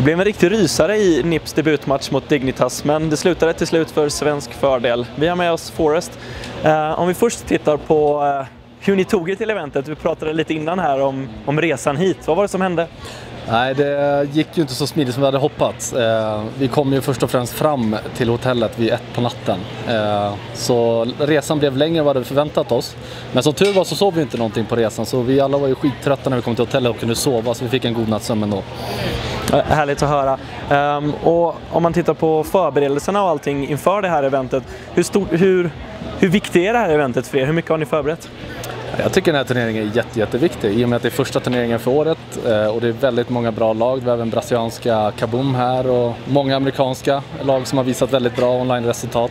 Det blev en riktig rysare i Nips debutmatch mot Dignitas, men det slutade till slut för svensk fördel. Vi har med oss Forrest. Eh, om vi först tittar på eh, hur ni tog er till eventet. Vi pratade lite innan här om, om resan hit. Vad var det som hände? Nej, det gick ju inte så smidigt som vi hade hoppats. Eh, vi kom ju först och främst fram till hotellet vid ett på natten. Eh, så resan blev längre än vad vi hade förväntat oss. Men som tur var så sov vi inte någonting på resan så vi alla var ju skittrötta när vi kom till hotellet och kunde sova så vi fick en god natts sömn ändå. Eh, härligt att höra. Um, och om man tittar på förberedelserna och allting inför det här eventet, hur, stor, hur, hur viktigt är det här eventet för er? Hur mycket har ni förberett? Jag tycker den här turneringen är jätte, jätteviktig i och med att det är första turneringen för året eh, och det är väldigt många bra lag. Vi har även brasilianska Kaboom här och många amerikanska lag som har visat väldigt bra online-resultat.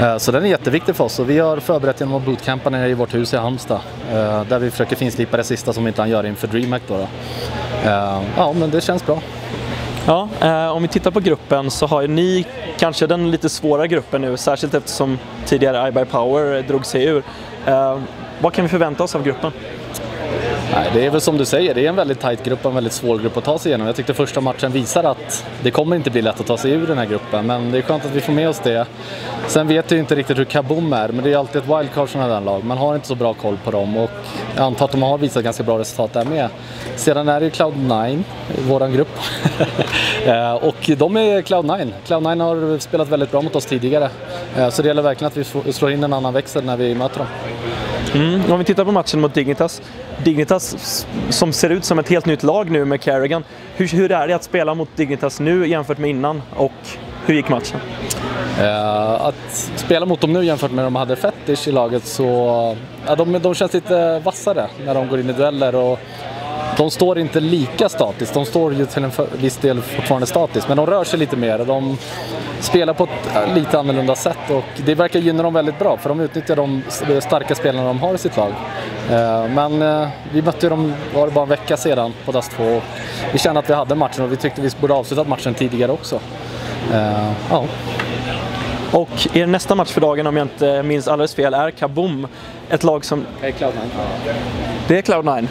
Eh, så den är jätteviktig för oss och vi har förberett genom att bootcampa nere i vårt hus i Halmstad där vi försöker finslipa det sista som vi inte han gör inför DreamHack. Då, då. Ja, men det känns bra. Ja, eh, om vi tittar på gruppen så har ju ni kanske den lite svåra gruppen nu, särskilt eftersom tidigare iBuyPower drog sig ur. Eh, vad kan vi förvänta oss av gruppen? Nej, det är väl som du säger, det är en väldigt tight grupp och en väldigt svår grupp att ta sig igenom. Jag tyckte första matchen visar att det kommer inte bli lätt att ta sig ur den här gruppen, men det är skönt att vi får med oss det. Sen vet jag inte riktigt hur Kaboom är, men det är alltid ett wildcard sådana där lag. Man har inte så bra koll på dem och jag antar att de har visat ganska bra resultat där med. Sedan är det ju Cloud9, våran grupp. Eh, och de är Cloud9. Cloud9 har spelat väldigt bra mot oss tidigare, eh, så det gäller verkligen att vi slår in en annan växel när vi möter dem. Mm. Om vi tittar på matchen mot Dignitas. Dignitas som ser ut som ett helt nytt lag nu med Carrigan. Hur, hur är det att spela mot Dignitas nu jämfört med innan och hur gick matchen? Uh, att spela mot dem nu jämfört med när de hade Fetish i laget så Uh, de, de känns lite vassare när de går in i dueller och de står inte lika statiskt. De står ju till en viss del fortfarande statiskt, men de rör sig lite mer. De spelar på ett lite annorlunda sätt och det verkar gynna dem väldigt bra för de utnyttjar de starka spelarna de har i sitt lag. Eh, men eh, vi mötte dem, var det bara en vecka sedan, på DAS 2 och vi kände att vi hade matchen och vi tyckte vi borde avslutat matchen tidigare också. Eh, ja. Och er nästa match för dagen, om jag inte minns alldeles fel, är Kaboom. Ett lag som... Det är Cloud9. Det är Cloud9?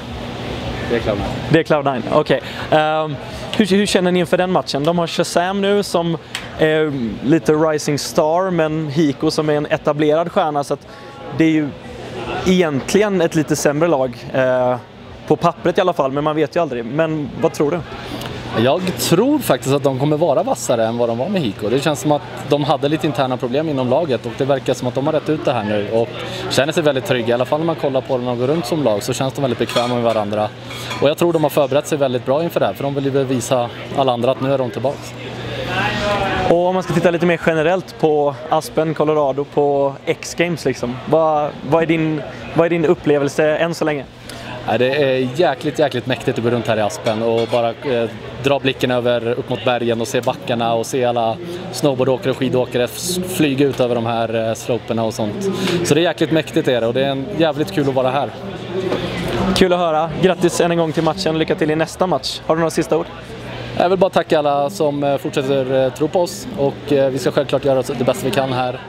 Det är Cloud9. Det är Cloud9, okej. Okay. Um, hur, hur, känner ni inför den matchen? De har Shazam nu som är lite rising star, men Hiko som är en etablerad stjärna. Så det är ju egentligen ett lite sämre lag. Uh, på pappret i alla fall, men man vet ju aldrig. Men vad tror du? Jag tror faktiskt att de kommer vara vassare än vad de var med Hiko. Det känns som att de hade lite interna problem inom laget och det verkar som att de har rätt ut det här nu och känner sig väldigt trygga. I alla fall när man kollar på dem och går runt som lag så känns de väldigt bekväma med varandra. Och jag tror de har förberett sig väldigt bra inför det här för de vill ju visa alla andra att nu är de tillbaks. Och om man ska titta lite mer generellt på Aspen, Colorado, på X-Games liksom. Vad, vad, är din, vad är din upplevelse än så länge? Det är jäkligt, jäkligt mäktigt att gå runt här i Aspen och bara eh, dra blicken över upp mot bergen och se backarna och se alla snowboardåkare och skidåkare flyga ut över de här eh, sloperna och sånt. Så det är jäkligt mäktigt är det och det är en jävligt kul att vara här. Kul att höra. Grattis än en gång till matchen. Lycka till i nästa match. Har du några sista ord? Jag vill bara tacka alla som eh, fortsätter tro på oss och vi ska självklart göra det bästa vi kan här